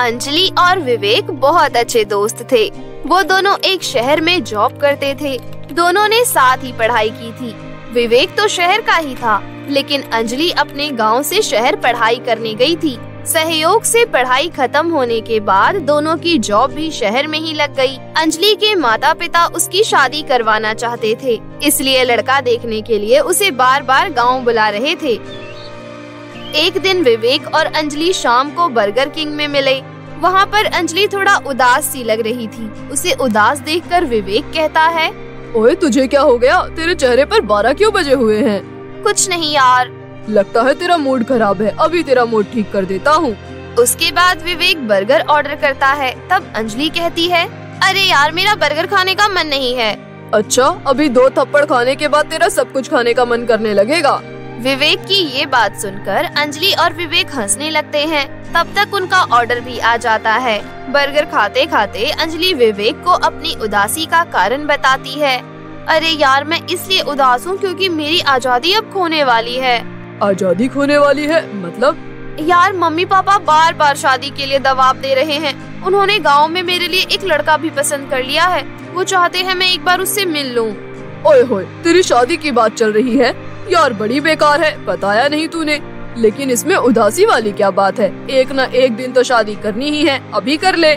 अंजलि और विवेक बहुत अच्छे दोस्त थे। वो दोनों एक शहर में जॉब करते थे। दोनों ने साथ ही पढ़ाई की थी। विवेक तो शहर का ही था, लेकिन अंजलि अपने गाँव से शहर पढ़ाई करने गई थी। सहयोग से पढ़ाई खत्म होने के बाद दोनों की जॉब भी शहर में ही लग गई। अंजलि के माता पिता उसकी शादी करवाना चाहते थे, इसलिए लड़का देखने के लिए उसे बार बार गाँव बुला रहे थे। एक दिन विवेक और अंजलि शाम को बर्गर किंग में मिले। वहाँ पर अंजलि थोड़ा उदास सी लग रही थी। उसे उदास देखकर विवेक कहता है ओए तुझे क्या हो गया? तेरे चेहरे पर बारह क्यों बजे हुए हैं? कुछ नहीं यार। लगता है तेरा मूड खराब है। अभी तेरा मूड ठीक कर देता हूँ। उसके बाद विवेक बर्गर ऑर्डर करता है। तब अंजलि कहती है अरे यार मेरा बर्गर खाने का मन नहीं है। अच्छा अभी दो थप्पड़ खाने के बाद तेरा सब कुछ खाने का मन करने लगेगा? विवेक की ये बात सुनकर अंजलि और विवेक हंसने लगते हैं। तब तक उनका ऑर्डर भी आ जाता है। बर्गर खाते खाते अंजलि विवेक को अपनी उदासी का कारण बताती है। अरे यार मैं इसलिए उदास हूँ क्योंकि मेरी आज़ादी अब खोने वाली है। आज़ादी खोने वाली है? मतलब? यार मम्मी पापा बार बार शादी के लिए दबाव दे रहे हैं। उन्होंने गाँव में मेरे लिए एक लड़का भी पसंद कर लिया है। वो चाहते हैं मैं एक बार उससे मिल लूँ। ओए होए तेरी शादी की बात चल रही है? यार बड़ी बेकार है, बताया नहीं तूने। लेकिन इसमें उदासी वाली क्या बात है? एक न एक दिन तो शादी करनी ही है, अभी कर ले।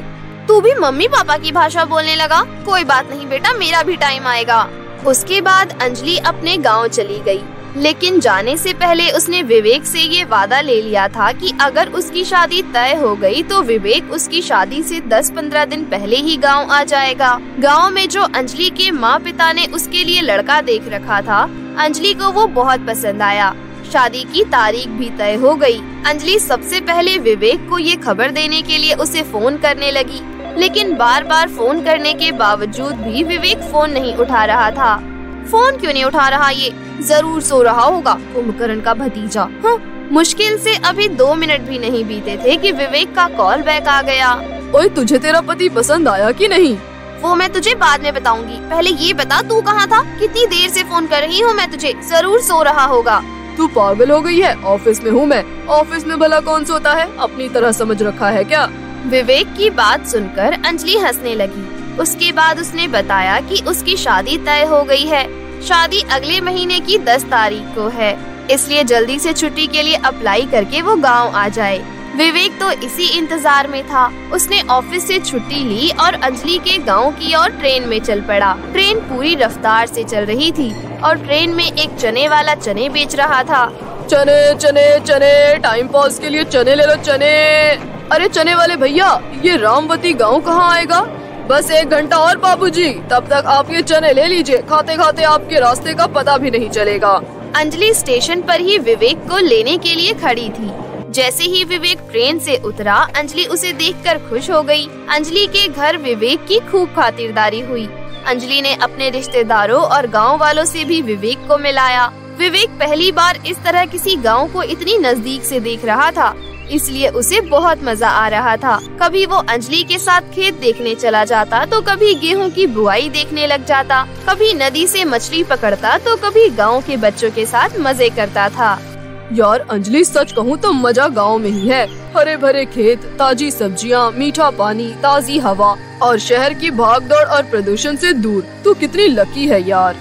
तू भी मम्मी पापा की भाषा बोलने लगा? कोई बात नहीं बेटा, मेरा भी टाइम आएगा। उसके बाद अंजलि अपने गाँव चली गई। लेकिन जाने से पहले उसने विवेक से ये वादा ले लिया था कि अगर उसकी शादी तय हो गई तो विवेक उसकी शादी से 10-15 दिन पहले ही गाँव आ जाएगा। गाँव में जो अंजलि के माँ पिता ने उसके लिए लड़का देख रखा था अंजलि को वो बहुत पसंद आया। शादी की तारीख भी तय हो गई। अंजलि सबसे पहले विवेक को ये खबर देने के लिए उसे फ़ोन करने लगी। लेकिन बार बार फ़ोन करने के बावजूद भी विवेक फ़ोन नहीं उठा रहा था। फ़ोन क्यों नहीं उठा रहा ये? ज़रूर सो रहा होगा, कुंभकर्ण का भतीजा। हाँ मुश्किल से अभी दो मिनट भी नहीं बीते थे कि विवेक का कॉल बैक आ गया। ओए, तुझे तेरा पति पसंद आया कि नहीं? वो मैं तुझे बाद में बताऊँगी। पहले ये बता तू कहाँ था? कितनी देर से फ़ोन कर रही हूँ मैं तुझे? ज़रूर सो रहा होगा। तू पागल हो गई है। ऑफ़िस में हूँ मैं। ऑफ़िस में भला कौन सोता है? अपनी तरह समझ रखा है क्या? विवेक की बात सुनकर अंजलि हंसने लगी। उसके बाद उसने बताया कि उसकी शादी तय हो गई है। शादी अगले महीने की दस तारीख को है। इसलिए जल्दी से छुट्टी के लिए अप्लाई करके वो गाँव आ जाए। विवेक तो इसी इंतज़ार में था। उसने ऑफ़िस से छुट्टी ली और अंजलि के गाँव की ओर ट्रेन में चल पड़ा। ट्रेन पूरी रफ्तार से चल रही थी और ट्रेन में एक चने वाला चने बेच रहा था। चने चने चने टाइम पास के लिए चने ले लो चने। अरे चने वाले भैया ये रामवती गाँव कहाँ आएगा? बस एक घंटा और बाबूजी तब तक आप ये चने ले लीजिए। खाते खाते आपके रास्ते का पता भी नहीं चलेगा। अंजलि स्टेशन पर ही विवेक को लेने के लिए खड़ी थी। जैसे ही विवेक ट्रेन से उतरा, अंजलि उसे देखकर खुश हो गई। अंजलि के घर विवेक की खूब खातिरदारी हुई। अंजलि ने अपने रिश्तेदारों और गाँव वालों से भी विवेक को मिलाया। विवेक पहली बार इस तरह किसी गाँव को इतनी नज़दीक से देख रहा था, इसलिए उसे बहुत मज़ा आ रहा था। कभी वो अंजलि के साथ खेत देखने चला जाता तो कभी गेहूँ की बुआई देखने लग जाता। कभी नदी से मछली पकड़ता तो कभी गाँव के बच्चों के साथ मज़े करता था। यार, अंजलि, सच कहूँ तो मज़ा गाँव में ही है। हरे भरे खेत, ताजी सब्ज़ियाँ, मीठा पानी, ताजी हवा और शहर की भागदौड़ और प्रदूषण से दूर। तू कितनी लकी है यार।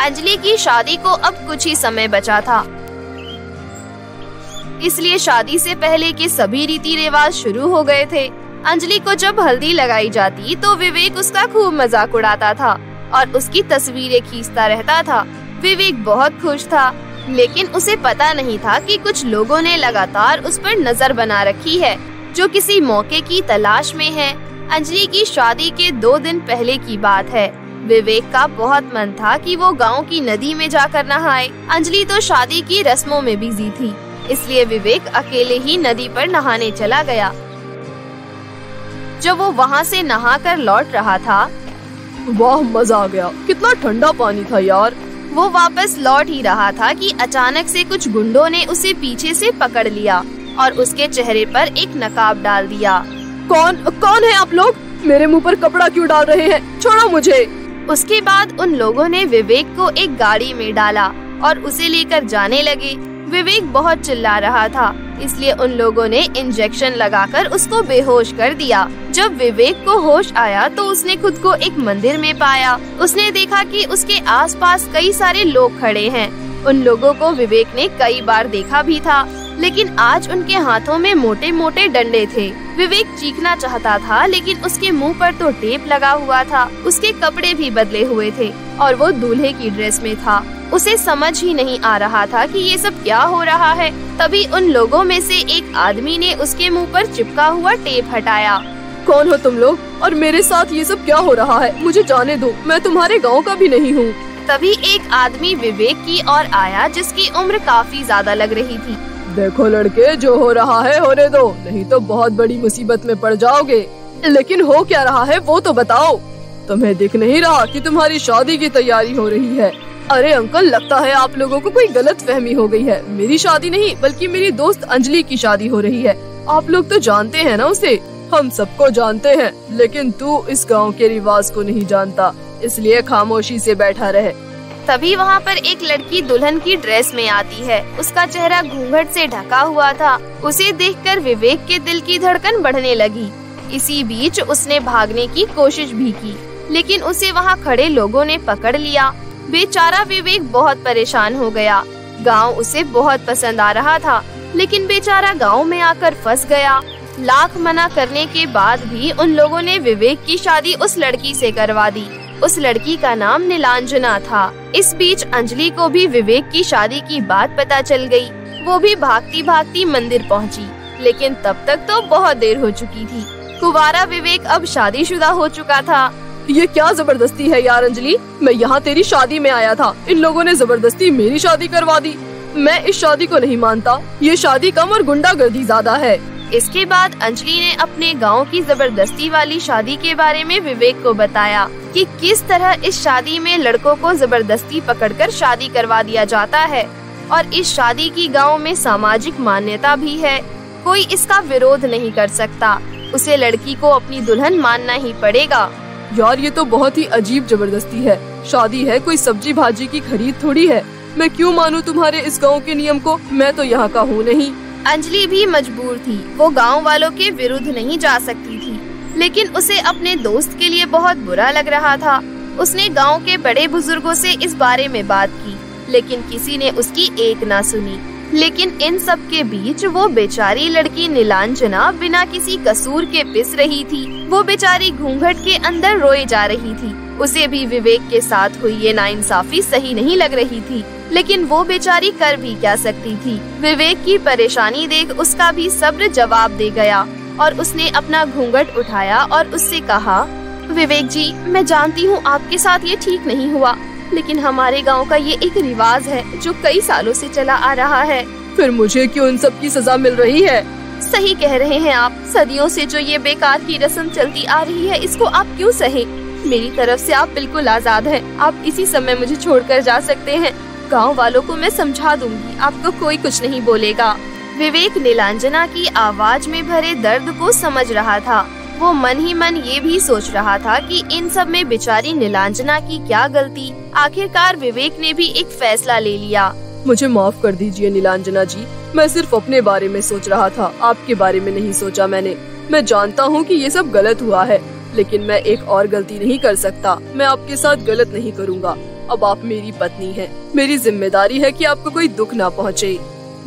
अंजलि की शादी को अब कुछ ही समय बचा था। इसलिए शादी से पहले के सभी रीति रिवाज शुरू हो गए थे। अंजलि को जब हल्दी लगाई जाती तो विवेक उसका खूब मज़ाक उड़ाता था और उसकी तस्वीरें खींचता रहता था। विवेक बहुत खुश था। लेकिन उसे पता नहीं था कि कुछ लोगों ने लगातार उस पर नज़र बना रखी है, जो किसी मौके की तलाश में है। अंजलि की शादी के दो दिन पहले की बात है। विवेक का बहुत मन था कि वो गाँव की नदी में जाकर नहाए। अंजलि तो शादी की रस्मों में बिज़ी थी, इसलिए विवेक अकेले ही नदी पर नहाने चला गया। जब वो वहाँ से नहाकर लौट रहा था, वाह, मज़ा आ गया। कितना ठंडा पानी था यार। वो वापस लौट ही रहा था कि अचानक से कुछ गुंडों ने उसे पीछे से पकड़ लिया और उसके चेहरे पर एक नकाब डाल दिया। कौन कौन है आप लोग? मेरे मुँह पर कपड़ा क्यों डाल रहे हैं? छोड़ो मुझे। उसके बाद उन लोगों ने विवेक को एक गाड़ी में डाला और उसे लेकर जाने लगे। विवेक बहुत चिल्ला रहा था। इसलिए उन लोगों ने इंजेक्शन लगाकर उसको बेहोश कर दिया। जब विवेक को होश आया तो उसने खुद को एक मंदिर में पाया। उसने देखा कि उसके आसपास कई सारे लोग खड़े हैं। उन लोगों को विवेक ने कई बार देखा भी था। लेकिन आज उनके हाथों में मोटे मोटे डंडे थे। विवेक चीखना चाहता था, लेकिन उसके मुँह पर तो टेप लगा हुआ था। उसके कपड़े भी बदले हुए थे और वो दूल्हे की ड्रेस में था। उसे समझ ही नहीं आ रहा था कि ये सब क्या हो रहा है। तभी उन लोगों में से एक आदमी ने उसके मुँह पर चिपका हुआ टेप हटाया। कौन हो तुम लोग? और मेरे साथ ये सब क्या हो रहा है? मुझे जाने दो। मैं तुम्हारे गाँव का भी नहीं हूँ। तभी एक आदमी विवेक की ओर आया, जिसकी उम्र काफ़ी ज़्यादा लग रही थी। देखो लड़के, जो हो रहा है होने दो। नहीं तो बहुत बड़ी मुसीबत में पड़ जाओगे। लेकिन हो क्या रहा है वो तो बताओ। तुम्हें दिख नहीं रहा कि तुम्हारी शादी की तैयारी हो रही है। अरे अंकल, लगता है आप लोगों को कोई गलत फहमी हो गई है। मेरी शादी नहीं, बल्कि मेरी दोस्त अंजलि की शादी हो रही है। आप लोग तो जानते हैं ना उसे। हम सबको जानते हैं, लेकिन तू इस गाँव के रिवाज को नहीं जानता। इसलिए खामोशी से बैठा रहे। तभी वहाँ पर एक लड़की दुल्हन की ड्रेस में आती है। उसका चेहरा घूंघट से ढका हुआ था। उसे देखकर विवेक के दिल की धड़कन बढ़ने लगी। इसी बीच उसने भागने की कोशिश भी की, लेकिन उसे वहाँ खड़े लोगों ने पकड़ लिया। बेचारा विवेक बहुत परेशान हो गया। गाँव उसे बहुत पसंद आ रहा था, लेकिन बेचारा गाँव में आकर फंस गया। लाख मना करने के बाद भी उन लोगों ने विवेक की शादी उस लड़की से करवा दी। उस लड़की का नाम नीलांजना था। इस बीच अंजलि को भी विवेक की शादी की बात पता चल गई। वो भी भागती भागती मंदिर पहुँची, लेकिन तब तक तो बहुत देर हो चुकी थी। कुवारा विवेक अब शादीशुदा हो चुका था। ये क्या ज़बरदस्ती है यार अंजलि? मैं यहाँ तेरी शादी में आया था। इन लोगों ने ज़बरदस्ती मेरी शादी करवा दी। मैं इस शादी को नहीं मानता। ये शादी कम और गुंडागर्दी ज़्यादा है। इसके बाद अंजलि ने अपने गाँव की ज़बरदस्ती वाली शादी के बारे में विवेक को बताया कि किस तरह इस शादी में लड़कों को ज़बरदस्ती पकड़कर शादी करवा दिया जाता है और इस शादी की गाँव में सामाजिक मान्यता भी है। कोई इसका विरोध नहीं कर सकता। उसे लड़की को अपनी दुल्हन मानना ही पड़ेगा। यार, ये तो बहुत ही अजीब ज़बरदस्ती है। शादी है, कोई सब्ज़ी भाजी की खरीद थोड़ी है। मैं क्यों मानूं तुम्हारे इस गाँव के नियम को? मैं तो यहाँ का हूँ नहीं। अंजलि भी मजबूर थी। वो गाँव वालों के विरुद्ध नहीं जा सकती थी। लेकिन उसे अपने दोस्त के लिए बहुत बुरा लग रहा था। उसने गाँव के बड़े बुज़ुर्गों से इस बारे में बात की, लेकिन किसी ने उसकी एक ना सुनी। लेकिन इन सब के बीच वो बेचारी लड़की नीलांजना बिना किसी कसूर के पिस रही थी। वो बेचारी घूंघट के अंदर रोए जा रही थी। उसे भी विवेक के साथ हुई ये नाइंसाफी सही नहीं लग रही थी। लेकिन वो बेचारी कर भी क्या सकती थी? विवेक की परेशानी देख उसका भी सब्र जवाब दे गया और उसने अपना घूंघट उठाया और उससे कहा विवेक जी मैं जानती हूँ आपके साथ ये ठीक नहीं हुआ लेकिन हमारे गाँव का ये एक रिवाज है जो कई सालों से चला आ रहा है। फिर मुझे क्यों इन सब की सजा मिल रही है? सही कह रहे हैं आप। सदियों से जो ये बेकार की रस्म चलती आ रही है इसको आप क्यों सहे? मेरी तरफ़ से आप बिल्कुल आज़ाद हैं। आप इसी समय मुझे छोड़कर जा सकते हैं। गाँव वालों को मैं समझा दूँगी। आपको कोई कुछ नहीं बोलेगा। विवेक नीलांजना की आवाज़ में भरे दर्द को समझ रहा था। वो मन ही मन ये भी सोच रहा था कि इन सब में बेचारी नीलांजना की क्या गलती। आखिरकार विवेक ने भी एक फैसला ले लिया। मुझे माफ़ कर दीजिए नीलांजना जी। मैं सिर्फ़ अपने बारे में सोच रहा था। आपके बारे में नहीं सोचा मैंने। मैं जानता हूँ कि ये सब गलत हुआ है, लेकिन मैं एक और गलती नहीं कर सकता। मैं आपके साथ गलत नहीं करूँगा। अब आप मेरी पत्नी हैं। मेरी ज़िम्मेदारी है कि आपको कोई दुख ना पहुँचे।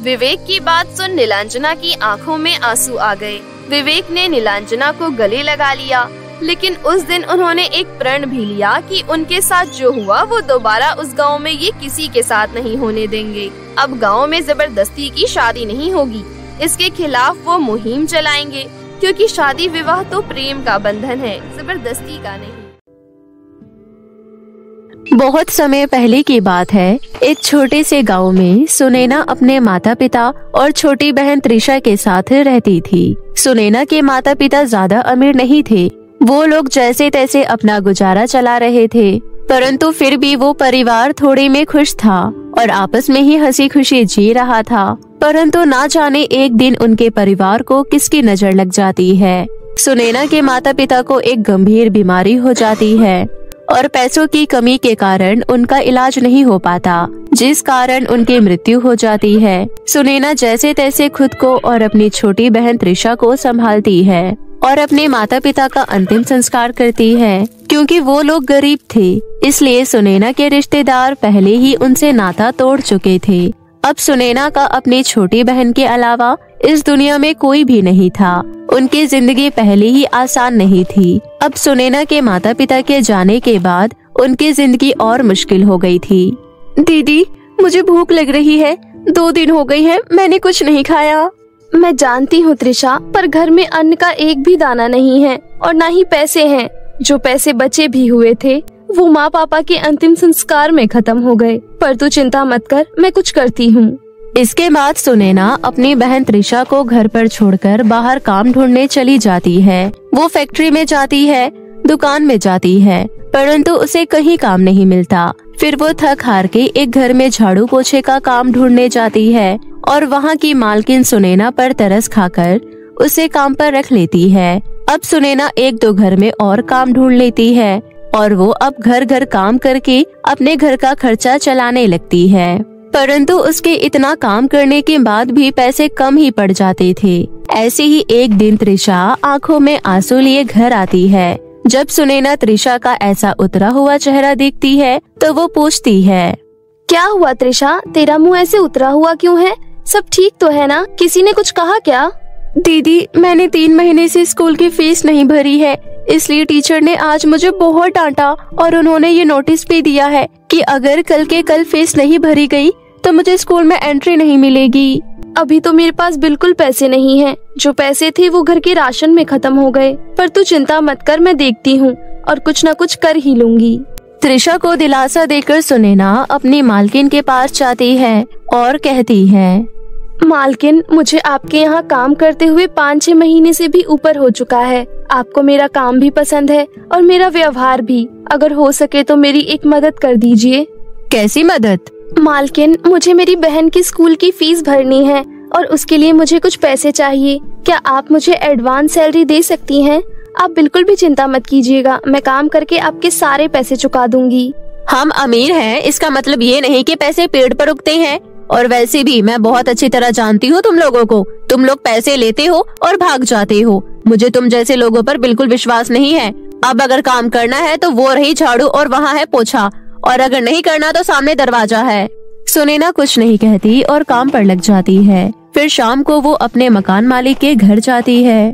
विवेक की बात सुन नीलांजना की आँखों में आँसू आ गए। विवेक ने नीलांजना को गले लगा लिया, लेकिन उस दिन उन्होंने एक प्रण भी लिया कि उनके साथ जो हुआ, वो दोबारा उस गाँव में ये किसी के साथ नहीं होने देंगे। अब गाँव में ज़बरदस्ती की शादी नहीं होगी। इसके खिलाफ वो मुहिम चलाएँगे, क्योंकि शादी विवाह तो प्रेम का बंधन है, ज़बरदस्ती का नहीं। बहुत समय पहले की बात है। एक छोटे से गाँव में सुनैना अपने माता पिता और छोटी बहन त्रिशा के साथ रहती थी। सुनैना के माता पिता ज़्यादा अमीर नहीं थे। वो लोग जैसे तैसे अपना गुजारा चला रहे थे, परंतु फिर भी वो परिवार थोड़े में खुश था और आपस में ही हँसी खुशी जी रहा था। परंतु ना जाने एक दिन उनके परिवार को किसकी नज़र लग जाती है। सुनैना के माता पिता को एक गंभीर बीमारी हो जाती है। और पैसों की कमी के कारण उनका इलाज नहीं हो पाता, जिस कारण उनकी मृत्यु हो जाती है। सुनैना जैसे तैसे खुद को और अपनी छोटी बहन त्रिशा को संभालती है और अपने माता पिता का अंतिम संस्कार करती है, क्योंकि वो लोग गरीब थे। इसलिए सुनैना के रिश्तेदार पहले ही उनसे नाता तोड़ चुके थे। अब सुनैना का अपनी छोटी बहन के अलावा इस दुनिया में कोई भी नहीं था। उनकी ज़िंदगी पहले ही आसान नहीं थी। अब सुनैना के माता पिता के जाने के बाद उनकी ज़िंदगी और मुश्किल हो गई थी। दीदी, मुझे भूख लग रही है। दो दिन हो गई है, मैंने कुछ नहीं खाया। मैं जानती हूँ त्रिशा, पर घर में अन्न का एक भी दाना नहीं है और न ही पैसे हैं। जो पैसे बचे भी हुए थे, वो माँ पापा के अंतिम संस्कार में खत्म हो गए। पर तू चिंता मत कर, मैं कुछ करती हूँ। इसके बाद सुनैना अपनी बहन त्रिशा को घर पर छोड़कर बाहर काम ढूँढने चली जाती है। वो फैक्ट्री में जाती है, दुकान में जाती है, परंतु उसे कहीं काम नहीं मिलता। फिर वो थक हार के एक घर में झाड़ू पोछे का काम ढूँढने जाती है और वहाँ की मालकिन सुनैना पर तरस खाकर उसे काम पर रख लेती है। अब सुनैना एक दो घर में और काम ढूंढ लेती है और वो अब घर घर काम करके अपने घर का खर्चा चलाने लगती है। परंतु उसके इतना काम करने के बाद भी पैसे कम ही पड़ जाते थे। ऐसे ही एक दिन त्रिशा आँखों में आँसू लिए घर आती है। जब सुनैना त्रिशा का ऐसा उतरा हुआ चेहरा देखती है तो वो पूछती है, क्या हुआ त्रिशा? तेरा मुँह ऐसे उतरा हुआ क्यों है? सब ठीक तो है ना? किसी ने कुछ कहा क्या? दीदी, मैंने तीन महीने से स्कूल की फ़ीस नहीं भरी है। इसलिए टीचर ने आज मुझे बहुत डांटा और उन्होंने ये नोटिस भी दिया है कि अगर कल के कल फ़ीस नहीं भरी गई तो मुझे स्कूल में एंट्री नहीं मिलेगी। अभी तो मेरे पास बिल्कुल पैसे नहीं हैं। जो पैसे थे वो घर के राशन में खत्म हो गए। पर तू चिंता मत कर, मैं देखती हूँ और कुछ न कुछ कर ही लूँगी। त्रिशा को दिलासा देकर सुनेना अपनी मालकिन के पास जाती है और कहती है, मालकिन, मुझे आपके यहाँ काम करते हुए पाँच छह महीने से भी ऊपर हो चुका है। आपको मेरा काम भी पसंद है और मेरा व्यवहार भी। अगर हो सके तो मेरी एक मदद कर दीजिए। कैसी मदद? मालकिन, मुझे मेरी बहन की स्कूल की फ़ीस भरनी है और उसके लिए मुझे कुछ पैसे चाहिए। क्या आप मुझे एडवांस सैलरी दे सकती हैं? आप बिल्कुल भी चिंता मत कीजिएगा। मैं काम करके आपके सारे पैसे चुका दूँगी। हम अमीर हैं, इसका मतलब ये नहीं कि पैसे पेड़ पर उगते हैं। और वैसे भी मैं बहुत अच्छी तरह जानती हूँ तुम लोगों को। तुम लोग पैसे लेते हो और भाग जाते हो। मुझे तुम जैसे लोगों पर बिल्कुल विश्वास नहीं है। अब अगर काम करना है तो वो रही झाड़ू और वहाँ है पोछा। और अगर नहीं करना तो सामने दरवाज़ा है। सुनेना कुछ नहीं कहती और काम पर लग जाती है। फिर शाम को वो अपने मकान मालिक के घर जाती है।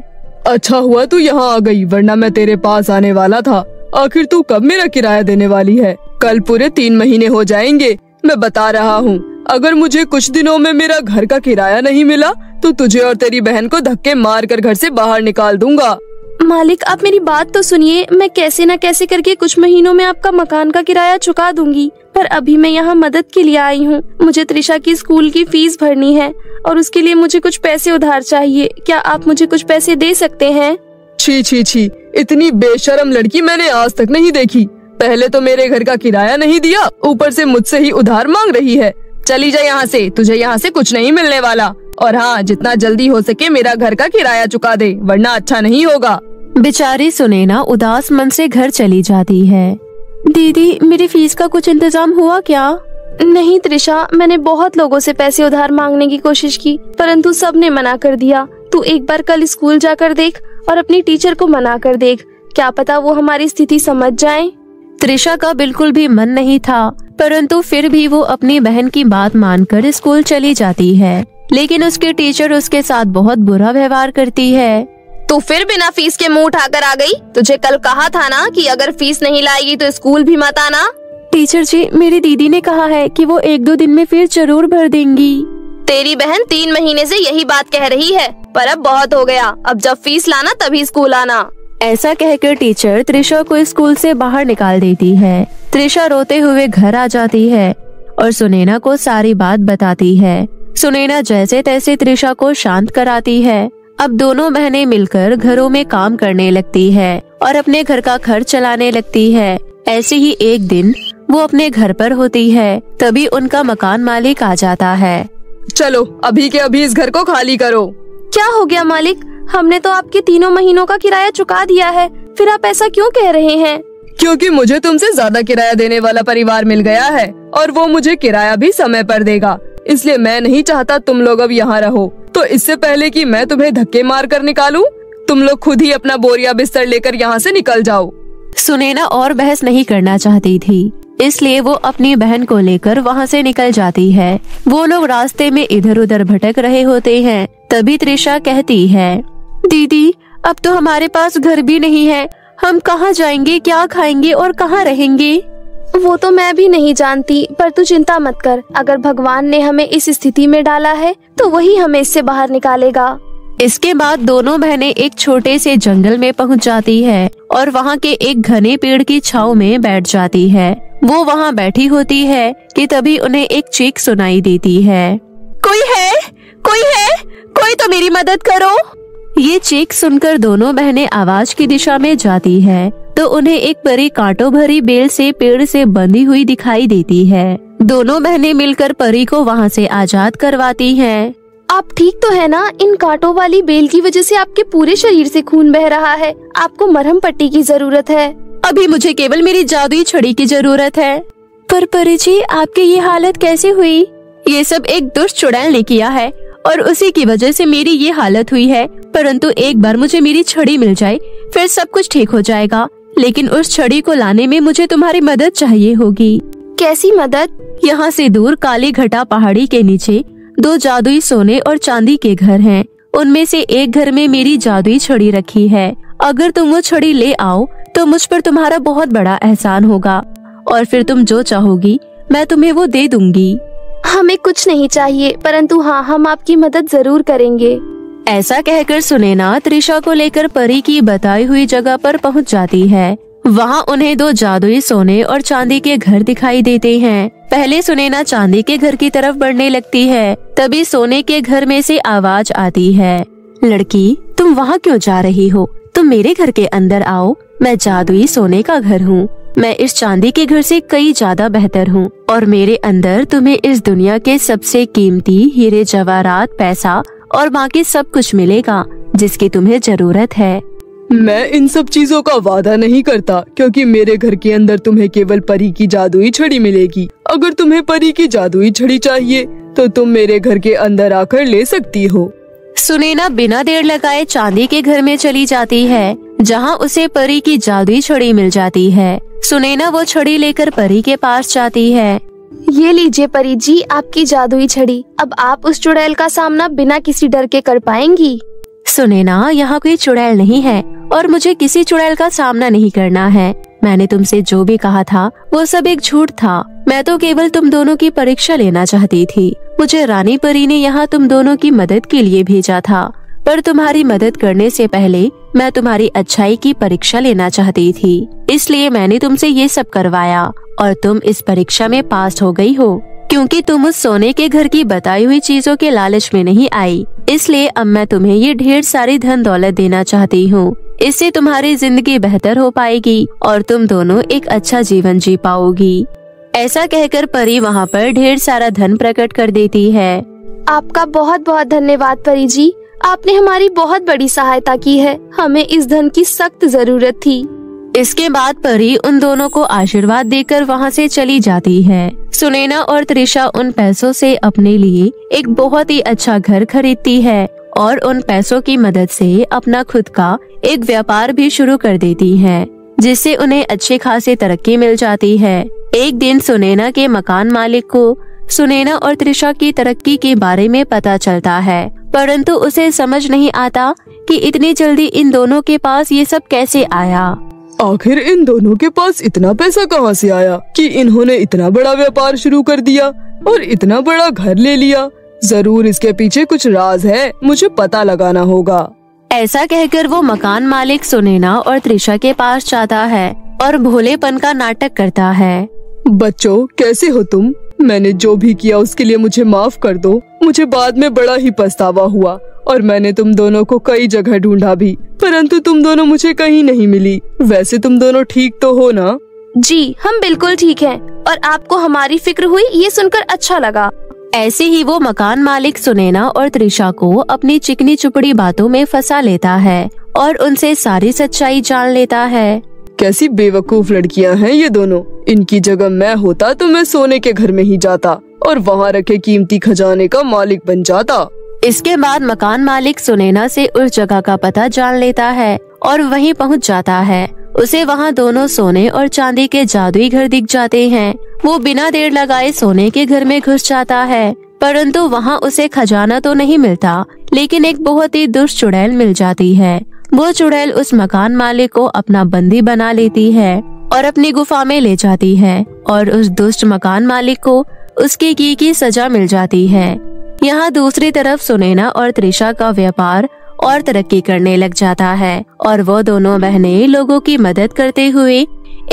अच्छा हुआ तू यहाँ आ गई, वरना मैं तेरे पास आने वाला था। आखिर तू कब मेरा किराया देने वाली है? कल पूरे तीन महीने हो जाएँगे, मैं बता रहा हूँ। अगर मुझे कुछ दिनों में मेरा घर का किराया नहीं मिला तो तुझे और तेरी बहन को धक्के मार कर घर से बाहर निकाल दूँगा। मालिक, आप मेरी बात तो सुनिए। मैं कैसे न कैसे करके कुछ महीनों में आपका मकान का किराया चुका दूँगी। पर अभी मैं यहाँ मदद के लिए आई हूँ। मुझे त्रिशा की स्कूल की फ़ीस भरनी है और उसके लिए मुझे कुछ पैसे उधार चाहिए। क्या आप मुझे कुछ पैसे दे सकते हैं? छी छी छी। इतनी बेशरम लड़की मैंने आज तक नहीं देखी। पहले तो मेरे घर का किराया नहीं दिया, ऊपर से मुझसे ही उधार मांग रही है। चली जा यहाँ से, तुझे यहाँ से कुछ नहीं मिलने वाला। और हाँ जितना जल्दी हो सके मेरा घर का किराया चुका दे वरना अच्छा नहीं होगा। बेचारी सुनेना उदास मन से घर चली जाती है। दीदी मेरी फ़ीस का कुछ इंतज़ाम हुआ क्या? नहीं त्रिशा मैंने बहुत लोगों से पैसे उधार मांगने की कोशिश की परंतु सबने मना कर दिया। तू एक बार कल स्कूल जाकर देख और अपनी टीचर को मना कर देख। क्या पता वो हमारी स्थिति समझ जाए? त्रिशा का बिल्कुल भी मन नहीं था परंतु फिर भी वो अपनी बहन की बात मानकर स्कूल चली जाती है। लेकिन उसके टीचर उसके साथ बहुत बुरा व्यवहार करती है। तू फिर बिना फ़ीस के मुँह उठाकर आ गई? तुझे कल कहा था ना कि अगर फ़ीस नहीं लाएगी तो स्कूल भी मत आना। टीचर जी मेरी दीदी ने कहा है कि वो एक दो दिन में फिर ज़रूर भर देंगी। तेरी बहन तीन महीने से यही बात कह रही है पर अब बहुत हो गया। अब जब फ़ीस लाना तभी स्कूल आना। ऐसा कहकर टीचर त्रिशा को स्कूल से बाहर निकाल देती है। त्रिशा रोते हुए घर आ जाती है और सुनैना को सारी बात बताती है। सुनैना जैसे तैसे त्रिशा को शांत कराती है। अब दोनों बहनें मिलकर घरों में काम करने लगती है और अपने घर का खर्च चलाने लगती है। ऐसे ही एक दिन वो अपने घर पर होती है तभी उनका मकान मालिक आ जाता है। चलो अभी के अभी इस घर को खाली करो। क्या हो गया मालिक? हमने तो आपके तीनों महीनों का किराया चुका दिया है। फिर आप ऐसा क्यों कह रहे हैं? क्योंकि मुझे तुमसे ज़्यादा किराया देने वाला परिवार मिल गया है और वो मुझे किराया भी समय पर देगा। इसलिए मैं नहीं चाहता तुम लोग अब यहाँ रहो। तो इससे पहले कि मैं तुम्हें धक्के मार कर निकालूं, तुम लोग खुद ही अपना बोरिया बिस्तर लेकर यहाँ से निकल जाओ। सुनैना और बहस नहीं करना चाहती थी। इसलिए वो अपनी बहन को लेकर वहाँ से निकल जाती है। वो लोग रास्ते में इधर उधर भटक रहे होते हैं तभी त्रिशा कहती है दीदी अब तो हमारे पास घर भी नहीं है। हम कहाँ जाएँगे क्या खाएँगे और कहाँ रहेंगे? वो तो मैं भी नहीं जानती, पर तू चिंता मत कर। अगर भगवान ने हमें इस स्थिति में डाला है तो वही हमें इससे बाहर निकालेगा। इसके बाद दोनों बहनें एक छोटे से जंगल में पहुँच जाती है और वहाँ के एक घने पेड़ की छाव में बैठ जाती है। वो वहाँ बैठी होती है कि तभी उन्हें एक चीख सुनाई देती है। कोई है? कोई है? कोई तो मेरी मदद करो! ये चीख सुनकर दोनों बहनें आवाज़ की दिशा में जाती है तो उन्हें एक परी कांटों भरी बेल से पेड़ से बंधी हुई दिखाई देती है। दोनों बहनें मिलकर परी को वहाँ से आज़ाद करवाती हैं। आप ठीक तो है ना? इन कांटों वाली बेल की वजह से आपके पूरे शरीर से खून बह रहा है। आपको मरहम पट्टी की ज़रूरत है। अभी मुझे केवल मेरी जादुई छड़ी की ज़रूरत है। पर परी जी आपकी ये हालत कैसे हुई? ये सब एक दुष्ट चुड़ैल ने किया है और उसी की वजह से मेरी ये हालत हुई है। परंतु एक बार मुझे मेरी छड़ी मिल जाए फिर सब कुछ ठीक हो जाएगा। लेकिन उस छड़ी को लाने में मुझे तुम्हारी मदद चाहिए होगी। कैसी मदद? यहाँ से दूर काली घटा पहाड़ी के नीचे दो जादुई सोने और चांदी के घर हैं। उनमें से एक घर में मेरी जादुई छड़ी रखी है। अगर तुम वो छड़ी ले आओ तो मुझ पर तुम्हारा बहुत बड़ा एहसान होगा। और फिर तुम जो चाहोगी मैं तुम्हें वो दे दूँगी। हमें कुछ नहीं चाहिए परंतु हाँ हम आपकी मदद ज़रूर करेंगे। ऐसा कहकर सुनेना त्रिशा को लेकर परी की बताई हुई जगह पर पहुँच जाती है। वहाँ उन्हें दो जादुई सोने और चांदी के घर दिखाई देते हैं। पहले सुनेना चांदी के घर की तरफ़ बढ़ने लगती है, तभी सोने के घर में से आवाज़ आती है। लड़की, तुम वहाँ क्यों जा रही हो? तुम मेरे घर के अंदर आओ। मैं जादुई सोने का घर हूँ। मैं इस चांदी के घर से कई ज़्यादा बेहतर हूँ। और मेरे अंदर तुम्हें इस दुनिया के सबसे कीमती हीरे जवाहरात पैसा और बाकी सब कुछ मिलेगा जिसकी तुम्हें ज़रूरत है। मैं इन सब चीज़ों का वादा नहीं करता क्योंकि मेरे घर के अंदर तुम्हें केवल परी की जादुई छड़ी मिलेगी। अगर तुम्हें परी की जादुई छड़ी चाहिए तो तुम मेरे घर के अंदर आकर ले सकती हो। सुनैना बिना देर लगाए चांदी के घर में चली जाती है जहाँ उसे परी की जादुई छड़ी मिल जाती है। सुनैना वो छड़ी लेकर परी के पास जाती है। ये लीजिए परी जी, आपकी जादुई छड़ी। अब आप उस चुड़ैल का सामना बिना किसी डर के कर पाएँगी। सुनैना यहाँ कोई चुड़ैल नहीं है, और मुझे किसी चुड़ैल का सामना नहीं करना है। मैंने तुमसे जो भी कहा था, वो सब एक झूठ था। मैं तो केवल तुम दोनों की परीक्षा लेना चाहती थी। मुझे रानी परी ने यहाँ तुम दोनों की मदद के लिए भेजा था। पर तुम्हारी मदद करने से पहले मैं तुम्हारी अच्छाई की परीक्षा लेना चाहती थी। इसलिए मैंने तुमसे ये सब करवाया और तुम इस परीक्षा में पास हो गई हो। क्योंकि तुम उस सोने के घर की बताई हुई चीज़ों के लालच में नहीं आई। इसलिए अब मैं तुम्हें ये ढेर सारी धन दौलत देना चाहती हूँ। इससे तुम्हारी ज़िंदगी बेहतर हो पाएगी और तुम दोनों एक अच्छा जीवन जी पाओगी। ऐसा कहकर परी वहाँ पर ढेर सारा धन प्रकट कर देती है। आपका बहुत बहुत धन्यवाद, परी जी। आपने हमारी बहुत बड़ी सहायता की है। हमें इस धन की सख्त ज़रूरत थी। इसके बाद परी उन दोनों को आशीर्वाद देकर वहाँ से चली जाती है। सुनैना और त्रिशा उन पैसों से अपने लिए एक बहुत ही अच्छा घर खरीदती है और उन पैसों की मदद से अपना खुद का एक व्यापार भी शुरू कर देती है, जिससे उन्हें अच्छे खासी तरक्की मिल जाती है। एक दिन सुनैना के मकान मालिक को सुनैना और त्रिशा की तरक्की के बारे में पता चलता है। परंतु उसे समझ नहीं आता कि इतनी जल्दी इन दोनों के पास ये सब कैसे आया। आखिर इन दोनों के पास इतना पैसा कहाँ से आया कि इन्होंने इतना बड़ा व्यापार शुरू कर दिया और इतना बड़ा घर ले लिया? ज़रूर इसके पीछे कुछ राज है मुझे पता लगाना होगा। ऐसा कहकर वो मकान मालिक सुनेना और त्रिशा के पास जाता है और भोलेपन का नाटक करता है। बच्चों कैसे हो तुम? मैंने जो भी किया उसके लिए मुझे माफ़ कर दो। मुझे बाद में बड़ा ही पछतावा हुआ और मैंने तुम दोनों को कई जगह ढूंढा भी परंतु तुम दोनों मुझे कहीं नहीं मिली। वैसे तुम दोनों ठीक तो हो ना? जी हम बिल्कुल ठीक हैं और आपको हमारी फ़िक्र हुई ये सुनकर अच्छा लगा। ऐसे ही वो मकान मालिक सुनैना और त्रिशा को अपनी चिकनी चुपड़ी बातों में फंसा लेता है और उनसे सारी सच्चाई जान लेता है। कैसी बेवकूफ़ लड़कियाँ हैं ये दोनों। इनकी जगह मैं होता तो मैं सोने के घर में ही जाता और वहाँ रखे कीमती खजाने का मालिक बन जाता। इसके बाद मकान मालिक सुनैना से उस जगह का पता जान लेता है और वहीं पहुँच जाता है। उसे वहाँ दोनों सोने और चांदी के जादुई घर दिख जाते हैं। वो बिना देर लगाए सोने के घर में घुस जाता है, परंतु वहाँ उसे खजाना तो नहीं मिलता, लेकिन एक बहुत ही दुष्ट चुड़ैल मिल जाती है। वो चुड़ैल उस मकान मालिक को अपना बंदी बना लेती है और अपनी गुफा में ले जाती है और उस दुष्ट मकान मालिक को उसके की की सजा मिल जाती है। यहाँ दूसरी तरफ़ सुनैना और त्रिशा का व्यापार और तरक्की करने लग जाता है और वो दोनों बहनें लोगों की मदद करते हुए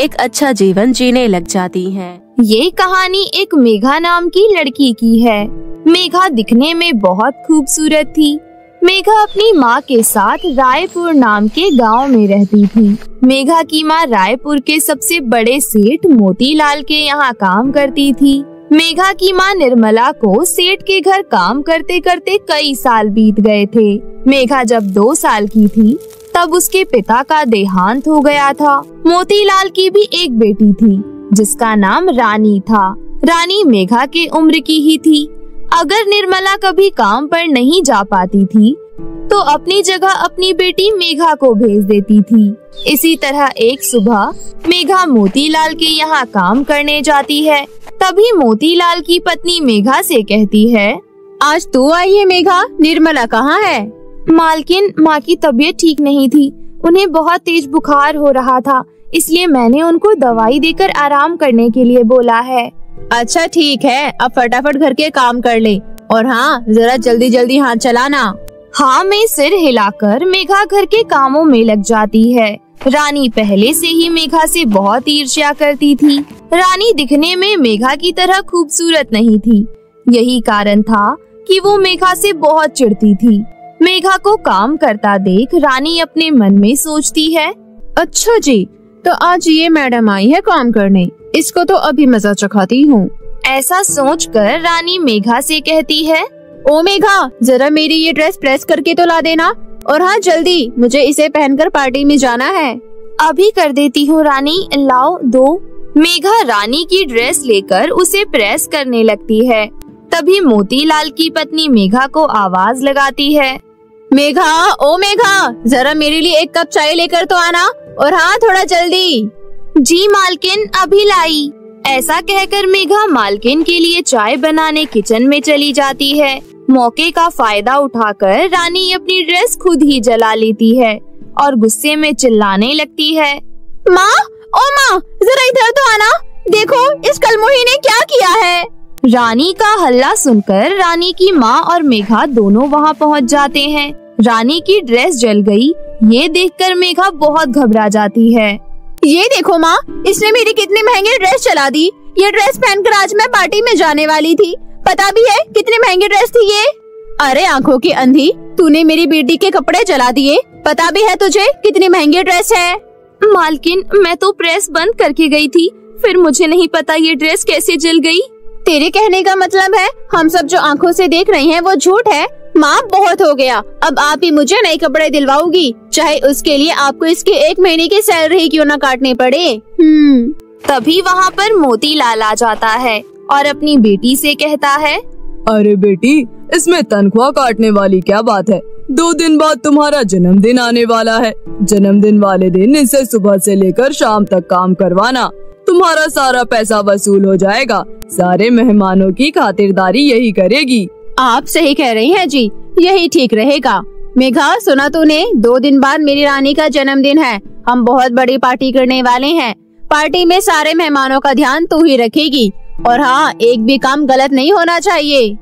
एक अच्छा जीवन जीने लग जाती हैं। ये कहानी एक मेघा नाम की लड़की की है। मेघा दिखने में बहुत खूबसूरत थी। मेघा अपनी माँ के साथ रायपुर नाम के गाँव में रहती थी। मेघा की माँ रायपुर के सबसे बड़े सेठ मोतीलाल के यहाँ काम करती थी। मेघा की माँ निर्मला को सेठ के घर काम करते करते कई साल बीत गए थे। मेघा जब दो साल की थी, तब उसके पिता का देहांत हो गया था। मोतीलाल की भी एक बेटी थी, जिसका नाम रानी था। रानी मेघा के उम्र की ही थी। अगर निर्मला कभी काम पर नहीं जा पाती थी तो अपनी जगह अपनी बेटी मेघा को भेज देती थी। इसी तरह एक सुबह, मेघा मोतीलाल के यहाँ काम करने जाती है। तभी मोतीलाल की पत्नी मेघा से कहती है, आज तू आई है मेघा? निर्मला कहाँ है? मालकिन माँ की तबीयत ठीक नहीं थी। उन्हें बहुत तेज बुखार हो रहा था, इसलिए मैंने उनको दवाई देकर आराम करने के लिए बोला है। अच्छा ठीक है। अब फटाफट घर के काम कर ले। और हाँ जरा जल्दी जल्दी हाथ चलाना। हाँ मैं सिर हिलाकर मेघा घर के कामों में लग जाती है। रानी पहले से ही मेघा से बहुत ईर्ष्या करती थी। रानी दिखने में मेघा की तरह खूबसूरत नहीं थी। यही कारण था कि वो मेघा से बहुत चिढ़ती थी। मेघा को काम करता देख रानी अपने मन में सोचती है अच्छा जी तो आज ये मैडम आई है काम करने। इसको तो अभी मज़ा चखाती हूँ। ऐसा सोचकर रानी मेघा से कहती है ओ मेघा जरा मेरी ये ड्रेस प्रेस करके तो ला देना। और हाँ जल्दी मुझे इसे पहनकर पार्टी में जाना है। अभी कर देती हूँ रानी लाओ दो। मेघा रानी की ड्रेस लेकर उसे प्रेस करने लगती है। तभी मोतीलाल की पत्नी मेघा को आवाज़ लगाती है। मेघा ओ मेघा जरा मेरे लिए एक कप चाय लेकर तो आना। और हाँ थोड़ा जल्दी। जी मालकिन, अभी लाई। ऐसा कहकर मेघा मालकिन के लिए चाय बनाने किचन में चली जाती है। मौके का फ़ायदा उठाकर रानी अपनी ड्रेस खुद ही जला लेती है और गुस्से में चिल्लाने लगती है। माँ, ओ माँ, जरा इधर तो आना। देखो, इस कलमोही ने क्या किया है? रानी का हल्ला सुनकर रानी की माँ और मेघा दोनों वहाँ पहुँच जाते हैं। रानी की ड्रेस जल गई। ये देखकर मेघा बहुत घबरा जाती है। ये देखो माँ इसने मेरी कितनी महँगी ड्रेस चला दी। ये ड्रेस पहनकर आज मैं पार्टी में जाने वाली थी। पता भी है कितनी महँगी ड्रेस थी ये? अरे आँखों की अंधी तूने मेरी बेटी के कपड़े जला दिए। पता भी है तुझे कितनी महँगी ड्रेस है? मालकिन मैं तो प्रेस बंद करके गई थी। फिर मुझे नहीं पता ये ड्रेस कैसे जल गई। तेरे कहने का मतलब है हम सब जो आँखों से देख रहे हैं वो झूठ है? माँ बहुत हो गया। अब आप ही मुझे नए कपड़े दिलवाओगी। चाहे उसके लिए आपको इसके एक महीने की सैलरी क्यों न काटने पड़े। हम्म। तभी वहाँ पर मोती लाल आ जाता है और अपनी बेटी से कहता है, अरे बेटी, इसमें तनख्वाह काटने वाली क्या बात है? दो दिन बाद तुम्हारा जन्मदिन आने वाला है। जन्मदिन वाले दिन इसे सुबह से लेकर शाम तक काम करवाना। तुम्हारा सारा पैसा वसूल हो जाएगा। सारे मेहमानों की खातिरदारी यही करेगी। आप सही कह रही हैं जी यही ठीक रहेगा। मेघा सुना तूने दो दिन बाद मेरी रानी का जन्मदिन है। हम बहुत बड़ी पार्टी करने वाले हैं। पार्टी में सारे मेहमानों का ध्यान तू ही रखेगी। और हाँ एक भी काम गलत नहीं होना चाहिए।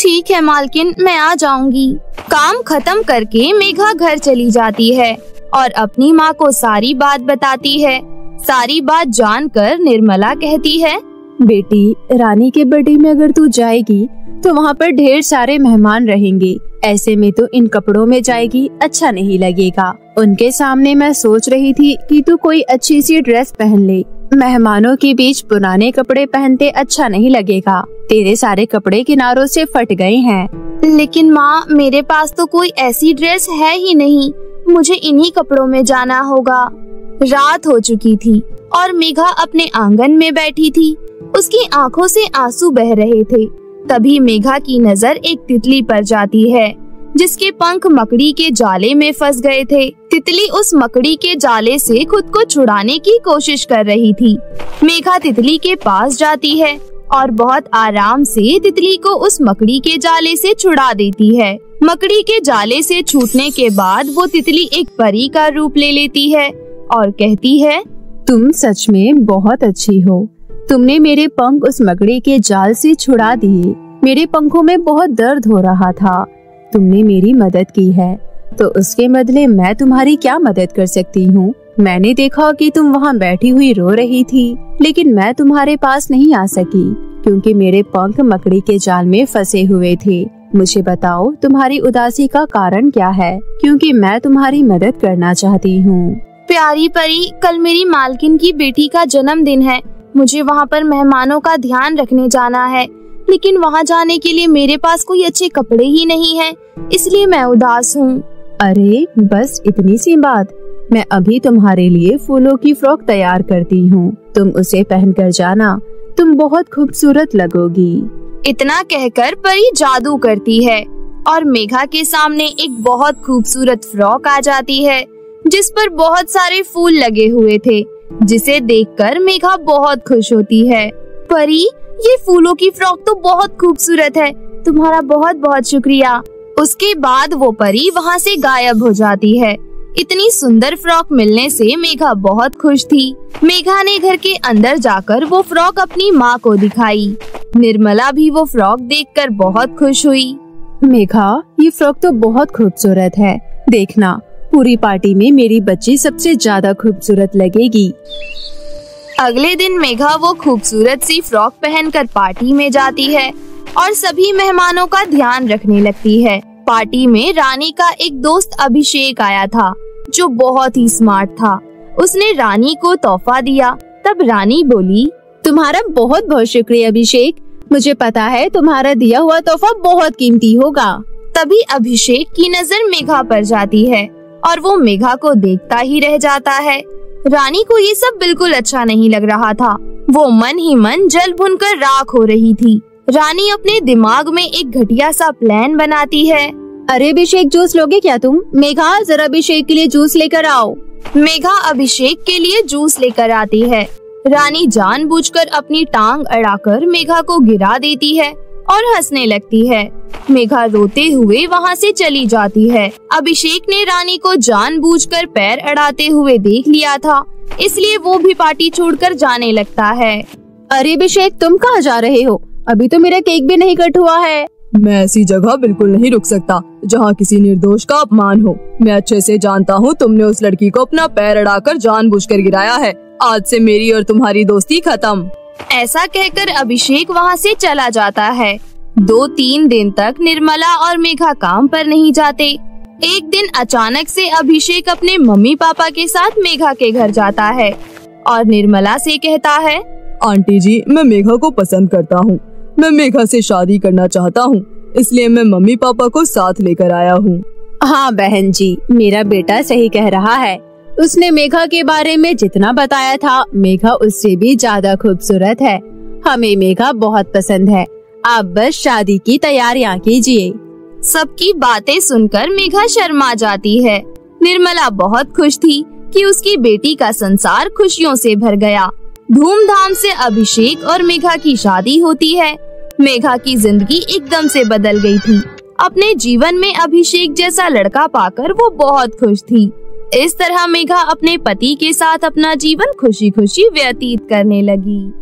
ठीक है मालकिन मैं आ जाऊँगी। काम खत्म करके मेघा घर चली जाती है और अपनी माँ को सारी बात बताती है। सारी बात जानकर निर्मला कहती है बेटी रानी के बर्थडे में अगर तू जाएगी तो वहाँ पर ढेर सारे मेहमान रहेंगे। ऐसे में तो इन कपड़ों में जाएगी अच्छा नहीं लगेगा। उनके सामने मैं सोच रही थी कि तू कोई अच्छी सी ड्रेस पहन ले। मेहमानों के बीच पुराने कपड़े पहनते अच्छा नहीं लगेगा। तेरे सारे कपड़े किनारों से फट गए हैं। लेकिन माँ, मेरे पास तो कोई ऐसी ड्रेस है ही नहीं। मुझे इन्हीं कपड़ों में जाना होगा। रात हो चुकी थी और मेघा अपने आँगन में बैठी थी। उसकी आँखों से आँसू बह रहे थे। तभी मेघा की नज़र एक तितली पर जाती है, जिसके पंख मकड़ी के जाले में फंस गए थे। तितली उस मकड़ी के जाले से खुद को छुड़ाने की कोशिश कर रही थी। मेघा तितली के पास जाती है और बहुत आराम से तितली को उस मकड़ी के जाले से छुड़ा देती है। मकड़ी के जाले से छूटने के बाद वो तितली एक परी का रूप ले लेती है और कहती है, तुम सच में बहुत अच्छी हो। तुमने मेरे पंख उस मकड़ी के जाल से छुड़ा दिए। मेरे पंखों में बहुत दर्द हो रहा था। तुमने मेरी मदद की है। तो उसके बदले मैं तुम्हारी क्या मदद कर सकती हूँ? मैंने देखा कि तुम वहाँ बैठी हुई रो रही थी, लेकिन मैं तुम्हारे पास नहीं आ सकी, क्योंकि मेरे पंख मकड़ी के जाल में फंसे हुए थे। मुझे बताओ, तुम्हारी उदासी का कारण क्या है? क्योंकि मैं तुम्हारी मदद करना चाहती हूँ। प्यारी परी, कल मेरी मालकिन की बेटी का जन्मदिन है। मुझे वहाँ पर मेहमानों का ध्यान रखने जाना है लेकिन वहाँ जाने के लिए मेरे पास कोई अच्छे कपड़े ही नहीं हैं, इसलिए मैं उदास हूँ। अरे बस इतनी सी बात। मैं अभी तुम्हारे लिए फूलों की फ्रॉक तैयार करती हूँ। तुम उसे पहन कर जाना तुम बहुत खूबसूरत लगोगी। इतना कहकर परी जादू करती है और मेघा के सामने एक बहुत खूबसूरत फ्रॉक आ जाती है जिस पर बहुत सारे फूल लगे हुए थे। जिसे देखकर मेघा बहुत खुश होती है। परी, ये फूलों की फ्रॉक तो बहुत खूबसूरत है। तुम्हारा बहुत बहुत शुक्रिया। उसके बाद वो परी वहाँ से गायब हो जाती है। इतनी सुंदर फ्रॉक मिलने से मेघा बहुत खुश थी। मेघा ने घर के अंदर जाकर वो फ्रॉक अपनी माँ को दिखाई। निर्मला भी वो फ्रॉक देखकर बहुत खुश हुई। मेघा, ये फ्रॉक तो बहुत खूबसूरत है। देखना पूरी पार्टी में मेरी बच्ची सबसे ज़्यादा खूबसूरत लगेगी। अगले दिन मेघा वो खूबसूरत सी फ्रॉक पहनकर पार्टी में जाती है और सभी मेहमानों का ध्यान रखने लगती है। पार्टी में रानी का एक दोस्त अभिषेक आया था, जो बहुत ही स्मार्ट था। उसने रानी को तोहफा दिया। तब रानी बोली, तुम्हारा बहुत बहुत शुक्रिया अभिषेक। मुझे पता है तुम्हारा दिया हुआ तोहफा बहुत कीमती होगा। तभी अभिषेक की नज़र मेघा पर जाती है। और वो मेघा को देखता ही रह जाता है। रानी को ये सब बिल्कुल अच्छा नहीं लग रहा था। वो मन ही मन जल भुन कर राख हो रही थी। रानी अपने दिमाग में एक घटिया सा प्लान बनाती है। अरे अभिषेक जूस लोगे क्या तुम? मेघा जरा अभिषेक के लिए जूस लेकर आओ। मेघा अभिषेक के लिए जूस लेकर आती है। रानी जानबूझकर अपनी टांग अड़ाकर मेघा को गिरा देती है। और हंसने लगती है। मेघा रोते हुए वहाँ से चली जाती है। अभिषेक ने रानी को जानबूझकर पैर अड़ाते हुए देख लिया था। इसलिए वो भी पार्टी छोड़कर जाने लगता है। अरे अभिषेक, तुम कहाँ जा रहे हो? अभी तो मेरा केक भी नहीं कट हुआ है। मैं ऐसी जगह बिल्कुल नहीं रुक सकता, जहाँ किसी निर्दोष का अपमान हो। मैं अच्छे से जानता हूँ तुमने उस लड़की को अपना पैर अड़ाकर जानबूझकर गिराया है। आज से मेरी और तुम्हारी दोस्ती खत्म। ऐसा कहकर अभिषेक वहाँ से चला जाता है। दो तीन दिन तक निर्मला और मेघा काम पर नहीं जाते। एक दिन अचानक से अभिषेक अपने मम्मी पापा के साथ मेघा के घर जाता है और निर्मला से कहता है आंटी जी मैं मेघा को पसंद करता हूँ। मैं मेघा से शादी करना चाहता हूँ इसलिए मैं मम्मी पापा को साथ लेकर आया हूँ। हाँ बहन जी मेरा बेटा सही कह रहा है। उसने मेघा के बारे में जितना बताया था, मेघा उससे भी ज़्यादा खूबसूरत है। हमें मेघा बहुत पसंद है। आप बस शादी की तैयारियाँ कीजिए। सबकी बातें सुनकर मेघा शर्मा जाती है। निर्मला बहुत खुश थी कि उसकी बेटी का संसार खुशियों से भर गया। धूमधाम से अभिषेक और मेघा की शादी होती है। मेघा की ज़िंदगी एकदम से बदल गई थी। अपने जीवन में अभिषेक जैसा लड़का पाकर वो बहुत खुश थी। इस तरह मेघा अपने पति के साथ अपना जीवन खुशी खुशी व्यतीत करने लगी।